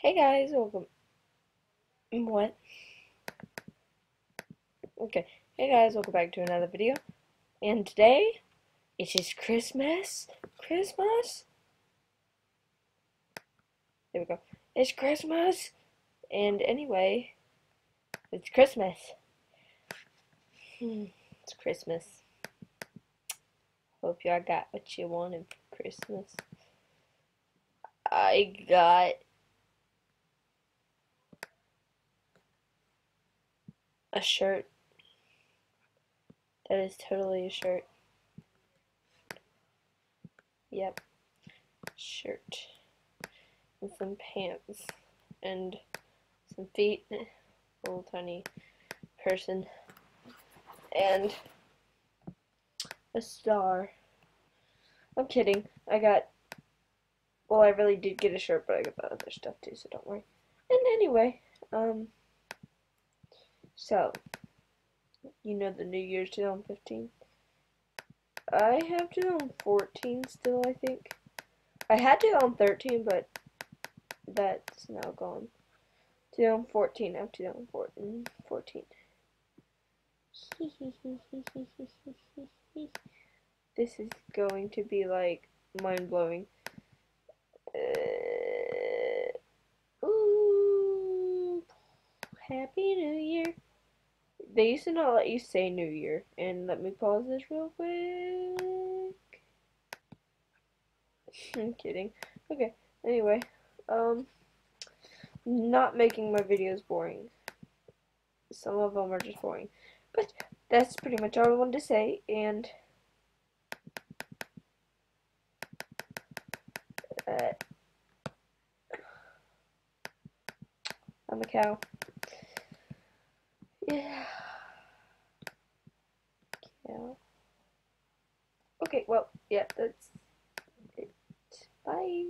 Hey guys, welcome. What? Okay, hey guys, welcome back to another video. And today, it is Christmas. Christmas? There we go. It's Christmas. And anyway, it's Christmas. Hmm, it's Christmas. Hope y'all got what you wanted for Christmas. I got a shirt. That is totally a shirt. Yep. Shirt. And some pants. And some feet. Little tiny person. And a star. I'm kidding. I got well I really did get a shirt but I got the other stuff too, so don't worry. And anyway, um so, you know the New Year's 2015? I have 2014 still, I think. I had 2013, but that's now gone. 2014, I have 2014. this is going to be like mind blowing. Uh, ooh, Happy New Year. They used to not let you say New Year. And let me pause this real quick. I'm kidding. Okay, anyway. Um, not making my videos boring. Some of them are just boring. But that's pretty much all I wanted to say. And... Uh, I'm a cow. Yeah. Okay, well, yeah, that's it. Bye.